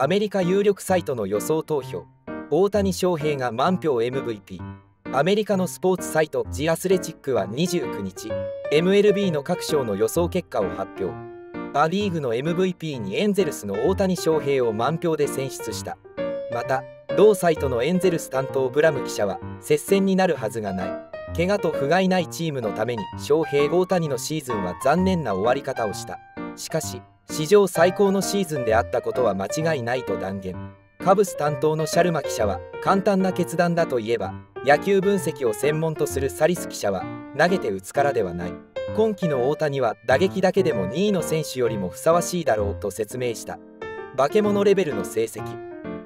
アメリカ有力サイトの予想投票。大谷翔平が満票 MVP アメリカのスポーツサイト。ジアスレチックは29日。MLB の各賞の予想結果を発表。ア・リーグの MVP にエンゼルスの大谷翔平を満票で選出した。また同サイトのエンゼルス担当ブラム記者は接戦になるはずがない。怪我と不甲斐ないチームのために翔平大谷のシーズンは残念な終わり方をした。しかし史上最高のシーズンであったことは間違いないと断言。カブス担当のシャルマ記者は簡単な決断だといえば野球分析を専門とするサリス記者は投げて打つからではない。今季の大谷は打撃だけでも2位の選手よりもふさわしいだろうと説明した。化け物レベルの成績。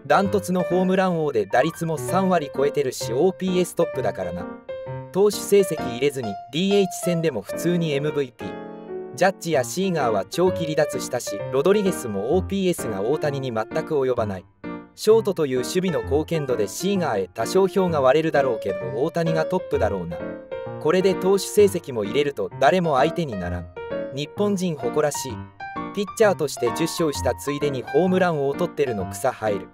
ダントツのホームラン王で打率も3割超えてるし OPS トップだからな。投手成績入れずに DH 戦でも普通に MVP ジャッジやシーガーは長期離脱したしロドリゲスも OPS が大谷に全く及ばない。ショートという守備の貢献度でシーガーへ多少票が割れるだろうけど大谷がトップだろうな。これで投手成績も入れると誰も相手にならん。日本人誇らしい。ピッチャーとして10勝したついでにホームラン王を取ってるの草生える。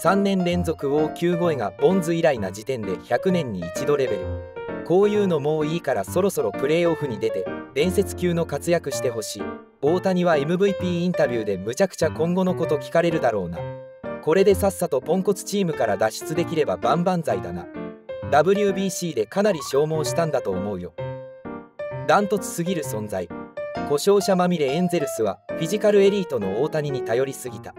3年連続王級超えがボンズ以来な時点で100年に一度レベル。こういうのもういいからそろそろプレーオフに出て伝説級の活躍してほしい。大谷は MVP インタビューでむちゃくちゃ今後のこと聞かれるだろうな。これでさっさとポンコツチームから脱出できれば万々歳だな。WBC でかなり消耗したんだと思うよ。ダントツすぎる存在。故障者まみれエンゼルスはフィジカルエリートの大谷に頼りすぎた。